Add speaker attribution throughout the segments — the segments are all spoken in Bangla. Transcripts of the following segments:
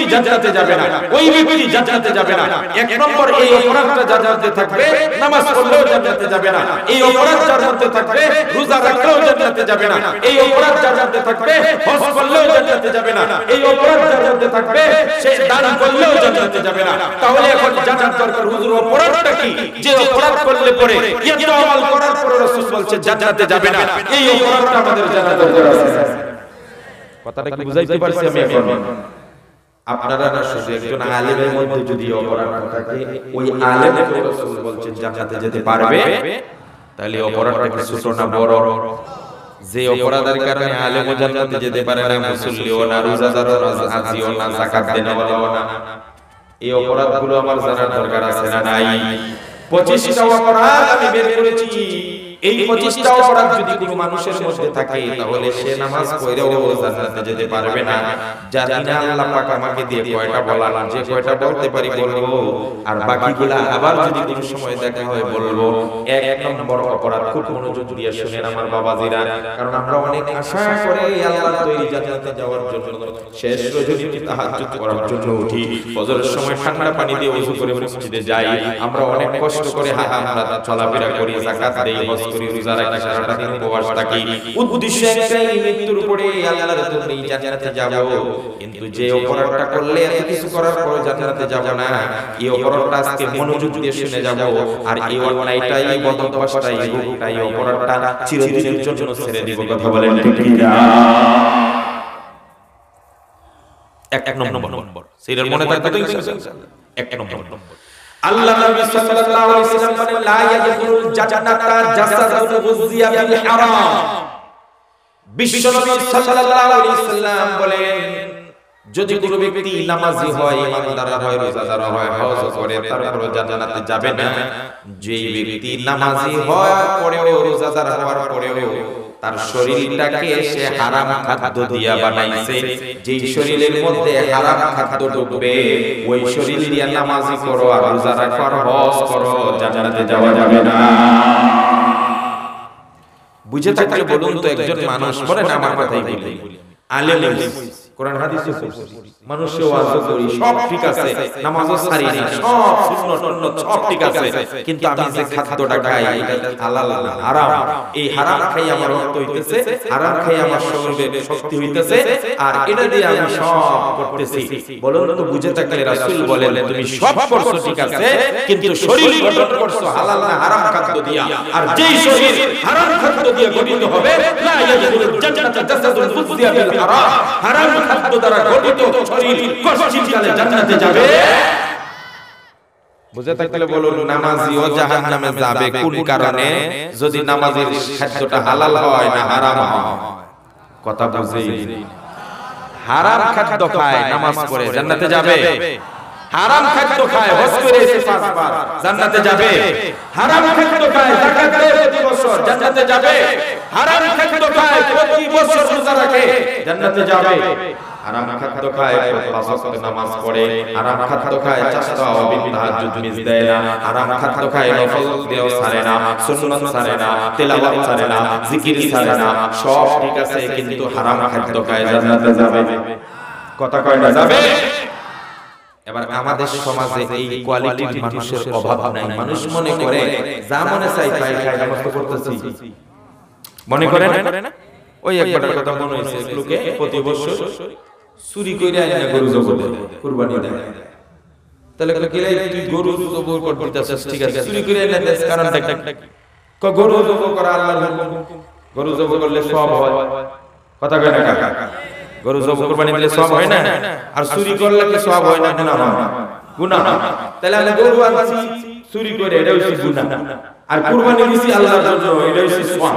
Speaker 1: ব্যক্তি জান্নাতে যাবে না, ওই ব্যক্তি জান্নাতে যাবে না। এক নম্বর এই অপরাধটা জান্নাতে থাকবে, নামাজ পড়লেও জান্নাতে যাবে না। এই অপরাধ যার মধ্যে থাকবে, রোজা রাখলেও জান্নাতে যাবে না। এই অপরাধ যার মধ্যে থাকবে, হজ করলেও জান্নাতে যাবে না। এই অপরাধ যার মধ্যে থাকবে, সে দান করলেও জান্নাতে যাবে না। তাহলে এখন জানার দরকার। হুজুর, অপরাধটা কি? যে অপরাধ করলে পরে এত আমল করার পরে রাসূল বলছে, জান্নাতে যাবে না। এই অপরাধটা আমাদের জানা দরকার আছে। কথাটা কি বুঝাইতে পারছি আমি এখন? আপনারা না শুধু একজন আলেমের মধ্যে যদি অপরাধ থাকে, ওই আলেমকে রাসূল বলছেন জান্নাতে যেতে পারবে? তাহলে অপরাধটা কি ছোট না বড়? যে অপরাধের কারণে আলেম জান্নাতে যেতে পারে না, মুসল্লিও না, রোজাদারও না হাজিও না যাকাত দেনওয়ালাও না। এই অপরাধগুলো আমার জানার দরকার আছে না নাই? 25টা অপরাধ আমি বের করেছি। এই 25টা অপরাধ যদি কোনো মানুষের মধ্যে থাকে তাহলে সে নামাজ পড়েও জান্নাতে যেতে পারবে না। জানি না আল্লাহ পাক আমাকে দিয়ে কয়টা বলালাম যে কয়টা বলতে পারি বলব আর বাকিগুলা আবার যদি কোনো সময় দেখা হয় বলব এক নম্বর অপরাধ খুব মনোযোগ দিয়ে শুনেন আমার বাবাজিরা কারণ আমরা অনেক আশা করে আল্লাহ তৈরি জান্নাতে যাওয়ার জন্য শেষ রজনীতে তাহাজ্জুদ করার জন্য উঠি ফজরের সময় ঠান্ডা পানি দিয়ে ওযু করে মসজিদে যাই আমরা অনেক কষ্ট করে হা আমরা চলাফেরা করি যাকাত দেই হজ করি রোজা রাখি সারাটা দিন উপবাস থাকি। উদ্দেশ্য একটাই মৃত্যুর উপরে আল্লাহর জন্য জান্নাতে যাব। কিন্তু যে অপরাধটা করলে এত কিছু করার পর জান্নাতে যাব না। এই অপরাধটা আজকে মনোযোগ দিয়ে শুনে যাব। আর এই অন্যায়টাই এই বদঅভ্যাসটাই এই অপরাধটা চিরদিনের জন্য ছেড়ে দিব। কথা বলেন ঠিক না এক এক নম্বর। সেটার মনে থাকবে তো ইনশাআল্লাহ? এক নম্বর। আল্লাহ নবী সাল্লাল্লাহু আলাইহি বলেন, লা ইয়াদখুলুল জান্নাতা বিল হারাম। বিশ্ব নবী সাল্লাল্লাহু আলাইহি বলেন, যদি কোনো ব্যক্তি নামাজি হয় ইমানদার হয় রোজাদার হয়, হজ করে তারপর জান্নাতে যাবে না। যেই ব্যক্তি নামাজি হওয়ার পরেও, রোজাদার হওয়ার পরেও তার শরীরটাকে সে হারাম খাদ্য দিয়া বানাইছে। যেই শরীরের মধ্যে হারাম খাদ্য ঢুকবে, ওই শরীর দিয়া নামাজি করো আর রোজা রাখো হজ করো, জান্নাতে যাওয়া যাবে না। বুঝে থাকলে বলুন তো একজন মানুষ বলেন আমার কথাই বলি। আলেম কোরআন হাদিসে মানুষে ওয়াজ করি সব ঠিক আছে নামাজও ছাড়ি না। সব সুন্নাত সুন্নাত সব ঠিক আছে। কিন্তু আমি যে খাদ্যটা খাই এটা হালাল না হারাম। এই হারাম খাই আমার রক্ত হইতেছে হারাম খাই আমার শরীরে শক্তি হইতেছে আর এটা দিয়ে আমি সব করতেছি। বলুন তো বুঝে থাকলে রাসূল বলেন তুমি সব করছ ঠিক আছে কিন্তু শরীর গঠন করছ হালাল না হারাম খাদ্য দিয়া। আর যেই শরীর হারাম খাদ্য দিয়ে গঠিত হবে লা ইয়াদখুলুল জান্নাতা ফুসিয়া বিল হারাম হারাম খাদ্য দ্বারা গঠিত শরীর কষ্টিকালে জান্নাতে যাবে। বুঝে থাকলে বলুন, নামাজি ও জাহান্নামে যাবে কোন কারণে? যদি নামাজের খাদ্যটা হালাল হয় না হারাম হয়? কথা বুঝেই হারাম খাদ্য খায়, নামাজ পড়ে জান্নাতে যাবে। হারাম খাদ্য খায়, হজ করে এসে পাঁচবার জান্নাতে যাবে। হারাম খাদ্য খায় যাকাত দেয় প্রতি বছর জান্নাতে যাবে। হারাম খাদ্য খায়, প্রতি বছর জান্নাতে যাবে হারাম খাদ্য খায় পাঁচ ওয়াক্ত নামাজ পড়ে হারাম খাদ্য খায় চাষা অবিন তাহাজ্জুদ মিস দেয় না হারাম খাদ্য খায় নফল দেও ছাড়ে না সুন্নাত ছাড়ে না তেলাওয়াত ছাড়ে না জিকির ছাড়ে না সব ঠিক আছে কিন্তু হারাম খাদ্য খায় জান্নাতে যাবে কথা কয় না যাবে এবার আমাদের সমাজে এই কোয়ালিটির মানুষের অভাব নাই মানুষ মনে করে যা মনে চাই তাই তো করতেছি মনে করে না ওই একবার কথা মনে হয়েছে এগুলোকে প্রতি বছর চুরি করে আইনা গরু জবর দেয় কুরবানি দেয়। তাহলে কলে কিলাই তুই গরু জবর করতেছিস ঠিক আছে। চুরি করে আইনা কারণ দেখ ক গরু জবর করা আল্লাহর হুকুম। গরু জবর করলে সব হয়। কথা কয় না কাকা? গরু জব কুরবানি দিলে সব হয় না? আর চুরি করলে কি সব হয় না? গুনাহ হয়। গুনাহ। তাহলে আমি গরু আনছি চুরি করে এটা হচ্ছে গুনাহ। আর কুরবানি দিছি আল্লাহর জন্য এটা হচ্ছে সওয়াব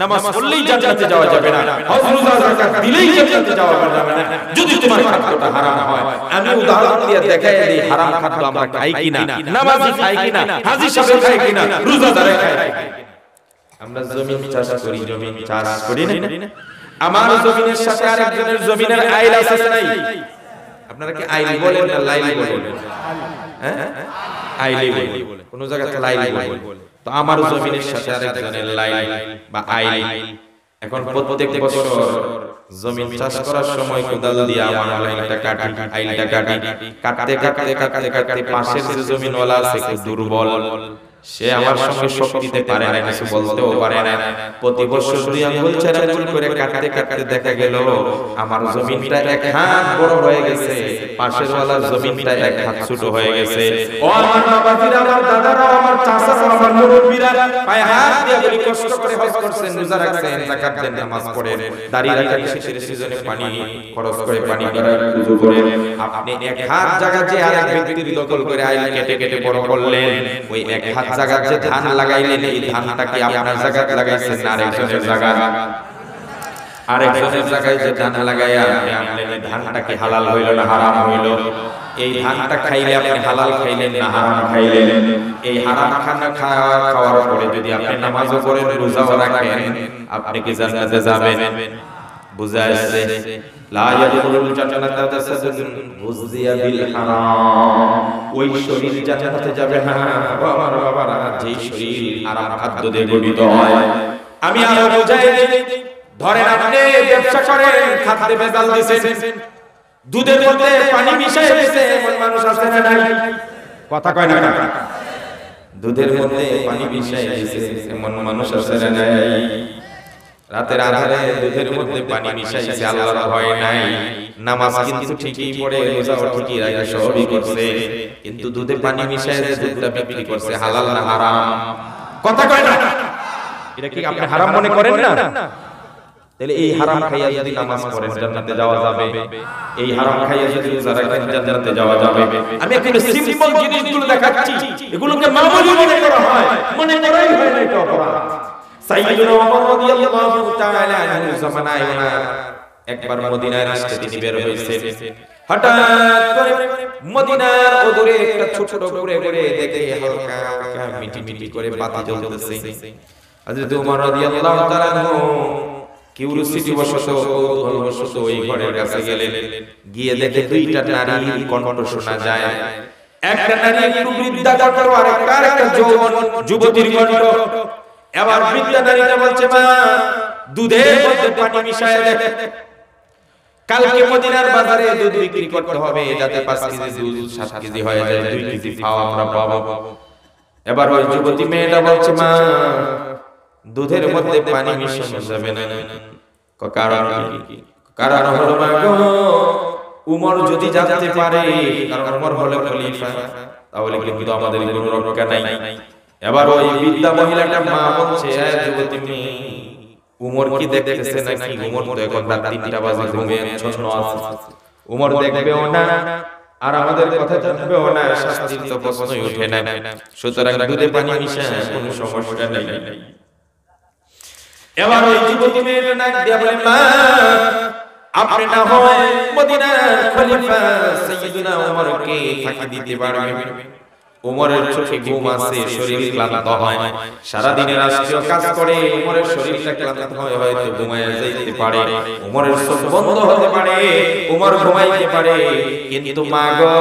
Speaker 1: নামাজ পড়লেই জান্নাতে যাওয়া যাবে না। হজ রোজা যাকাত দিলেই জান্নাতে যাওয়া যাবে না। যদি তোমার খাদ্যটা হারাম হয় আমি উদাহরণ দিয়ে দেখাই দেই হারাম খাদ্য আমরা খাই কিনা? নামাজি খাই কিনা? হাজী সাহেব খাই কিনা? রোজাদার খাই আমরা জমিন চাষ করি জমিন চাষ করি না? আমার জমিনের সাথে আরেকজনের জমিনের আইল আছে নাই? আপনারা কি আইল বলেন না লাইল বলেন? হ্যাঁ? আইলি বলেন। কোন জায়গাতে লাইল বলেন। তো আমার জমিনের সাথে আরেকজনের লাইন বা আইন। এখন প্রত্যেক বছর জমিন চাষ করার সময় কোদাল দিয়ে আমার লাইনটা কাটি আইনটা কাটি। কাটতে কাটতে কাটতে কাটতে পাশের যে জমিনওয়ালা আছে দুর্বল। সে আমার সঙ্গে শক্তি দিতে পারে না কিছু বলতেও পারে না প্রতি বছর দুই আঙ্গুল চার আঙ্গুল করে কাটতে কাটতে দেখা গেল, আমার জমিনটা এক হাত বড় হয়ে গেছে, পাশের ওয়ালার জমিনটা এক হাত ছোট হয়ে গেছে। ও আমার বাবাজিরা, আমার দাদারা, আমার চাচারা আমার মুরব্বিরা, পায়ে হাত দিয়ে বলি, কষ্ট করে হজ করছেন, রোজা রাখছেন যাকাত দেন, নামাজ পড়েন। দাঁড়িয়ে রাখেন শীতের সিজনে পানি, খরচ করে পানি করার উযু করে আপনি এক হাত জায়গা যে আরেক ব্যক্তির দখল করে আইল, কেটে কেটে বড় করলেন। ওই এক হাত জায়গা যে ধান লাগাইলেন এই ধানটা কি আপনার জায়গায় লাগাইছেন না আরেকজনের জায়গা আরেকজনের জায়গায় যে ধান লাগাইয়া আনলেন এই ধানটা কি হালাল হইল না হারাম হইল? এই ধানটা খাইলে আপনি হালাল খাইলেন না হারাম খাইলেন? এই হারাম খানা খাওয়া খাওয়ার পরে যদি আপনি নামাজও পড়েন রোজাও রাখেন আপনি কি জান্নাতে যাবেন? বুঝা আসছে লা ইয়াদখুলুল জান্নাতা জাসাদুন গুযিয়া বিল হারাম। ওই শরীর জান্নাতে যাবে না। ও বাবারা, যেই শরীর হারাম খাদ্য দিয়ে গঠিত হয়। আমি ধরেন আপনি ব্যবসা করেন, খাদ্যে ভেজাল দুধের মধ্যে পানি এমন মানুষ আছে কথা কয় না দুধের মধ্যে পানি মিশাই দিয়েছে এমন মানুষ আছে না নাই? রাতের আধারে দুধের মধ্যে পানি মিশাইছে, আল্লাহর ভয় নাই। নামাজ কিন্তু ঠিকই পড়ে রোজাও ঠিকই রাখে সবই করছে। কিন্তু দুধে পানি মিশাইছে, দুধটা বিক্রি করছে, হালাল না হারাম? কথা কয় না। এটা কি আপনি হারাম মনে করেন না? তাহলে এই হারাম খাইয়া যদি নামাজ পড়েন জান্নাতে যাওয়া যাবে। এই হারাম খাইয়া যদি রোজা রাখেন, জান্নাতে যাওয়া যাবে। আমি এখানে সিম্পল জিনিসগুলো দেখাচ্ছি। এগুলোকে মামুলি মনে করা হয়। মনে করাই হয় না এটা অপরাধ। সাইয়্যিদুনা ওমর রাদিয়াল্লাহু তাআলা আনহু জামানায় ওনার একবার মদিনায় আসতে তিনি বের হয়েছেন হঠাৎ করে মদিনার অদূরে একটা ছোট পুকুরে করে দেখে হালকা হালকা মিটি মিটি করে বাতি জ্বলতেছে। হযরত ওমর রাদিয়াল্লাহু তাআলা আনহু কিউরিওসিটি বশত কৌতূহল বশত ওই ঘরের কাছে গেলেন। গিয়ে দেখে দুইটা নারীর কণ্ঠ শোনা যায়। একটা নারী একটু বৃদ্ধা কণ্ঠ আর একটা যৌবন যুবতীর কণ্ঠ। এবার বৃদ্ধা নারীটা বলছে মা দুধের মধ্যে পানি মিশায় দে। কালকে মদিনার বাজারে দুধ বিক্রি করতে হবে যাতে 5 কেজি দুধ 7 কেজি হয়ে যায় 2 কেজি খাওয়া আমরা পাবো। এবার ওই যুবতী মেয়েটা বলছে মা দুধের মধ্যে পানি মিশানো যাবে না। কারণ কি? কারণ হলো মা গো উমর যদি জানতে পারে কারণ উমর হলো খলিফা তাহলে কিন্তু আমাদের কোনো রক্ষা নাই। এবার ওই বিদ্যা মহিলাটা মা বলছে হ্যাঁ যুবতী মেয়ে উমর কি দেখতেছে নাকি? উমর তো এখন রাত তিনটা বাজে ঘুমিয়ে ছন্ন আছে উমর দেখবেও না আর আমাদের কথা জানবেও না শাস্তির তো প্রশ্নই ওঠে না। সুতরাং দুধে পানি মিশা কোনো সমস্যা নেই। এবার ওই যুবতী মেয়ের নাক দিয়ে বলে মা আপনি না হয় মদিনার খলিফা সাইয়্যিদুনা ওমরকে ফাঁকি দিতে পারবেন উমরের চোখে ঘুম আছে শরীর ক্লান্ত হয়। সারা দিনের রাষ্ট্রীয় কাজ করে, উমরের শরীরটা ক্লান্ত হয়, হয়তো ঘুমায় যাইতে পারে। উমরের চোখ বন্ধ হতে পারে, উমর ঘুমাইতে পারে। কিন্তু মা গো,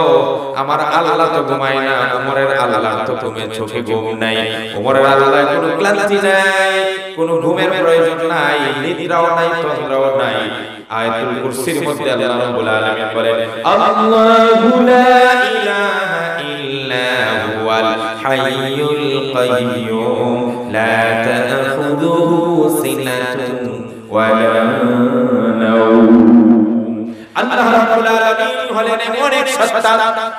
Speaker 1: আমার আল্লাহ তো ঘুমায় না, উমরের আল্লাহ তো ঘুমে চোখে ঘুম নাই। উমরের আল্লাহ কোনো ক্লান্তি নাই, কোনো ঘুমের প্রয়োজন নাই, নিদ্রাও নাই, তন্দ্রাও নাই। আয়াতুল কুরসির মধ্যে আল্লাহ রাব্বুল আলামিন বলেন, আল্লাহু লা ইলাহা ইল্লা হুয়াল হাইয়ুল কাইয়্যুম লা তাখুযুহু সিনাতুন ওয়ালা আল্লাহ রাব্বুল আলামিন হলেন এমন এক সত্তা,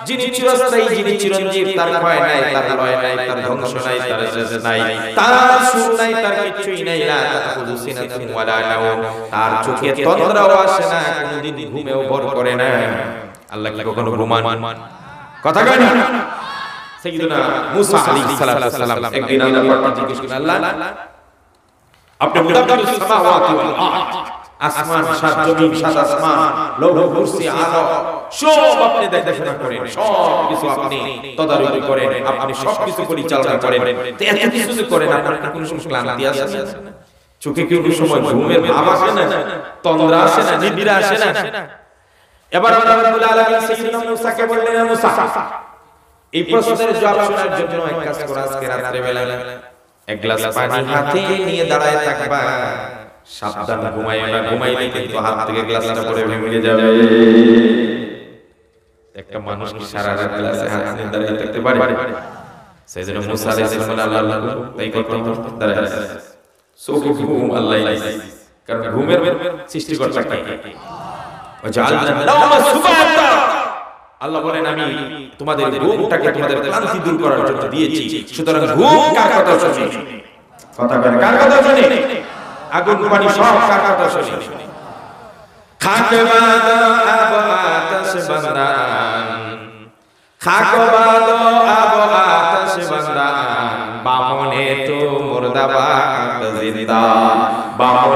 Speaker 1: যিনি চিরস্থায়ী, যিনি চিরঞ্জীব, তার ভয় নাই, তার লয় নাই, তার ধ্বংস নাই, তার শেষ নাই, তার সুর নাই, তার কিছুই নাই, লা তাখুযু সিনাতুন ওয়ালা নাওম। তার চোখে তন্দ্রাও আসে না, কোনদিন ঘুমেও ভর করে না। আল্লাহ কি কখনো ঘুমান? কথা কয় না? সাইয়্যিদুনা মুসা আলাইহিস সালাম। একদিন আল্লাহ পাক জিজ্ঞেস করলেন আল্লাহ আপনি মুদাব্বিরুস সামাওয়াতি ওয়াল আরদ আসমান সাত জমিন সাত আসমান লৌহ কুরসি আলো সব আপনি দেখাশোনা করেন সব কিছু আপনি তদারকি করেন আপনি সব কিছু পরিচালনা করেন এত কিছু করেন আপনার কোনো ক্লান্তি আছে? চোখে কি কোনো সময় ঘুমের ভাব আসে না? তন্দ্রা আসে না? নিদ্রা আসে না? এবার আল্লাহ রাব্বুল আলামিন সাইয়্যিদনা মুসাকে বললেন মুসা এই প্রশ্নের জবাব শোনার জন্য এক কাজ করো আজকে রাত্রে বেলা এক গ্লাস পানি হাতে নিয়ে দাঁড়ায় থাকবা। সাবধান ঘুমাইও না ঘুমাইলে কিন্তু হাত থেকে গ্লাসটা পড়ে ভেঙে যাবে। একটা মানুষ কি সারা রাত গ্লাসে হাত নিয়ে দাঁড়িয়ে থাকতে পারে? সেজন্য মুসা আলাইহিস সালাম আল্লাহ তাই করতে দাঁড়ায় চোখে ঘুম আল্লাহ কারণ ঘুমের সৃষ্টিকর্তা কে? আল্লাহ বলেন আমি তোমাদের ঘুমটাকে তোমাদের ক্লান্তি দূর করার জন্য দিয়েছি। সুতরাং ঘুম কার কথা শুনি? কথা বলে কার কথা শুনি? আগুন পানি সব কার কথা শুনি? খাকবাদ আব আতাশ বান্দান। খাকবাদ আব আবাতাস বান্দান। বামনে তো মুর্দাবাদ জিন্দা বামনে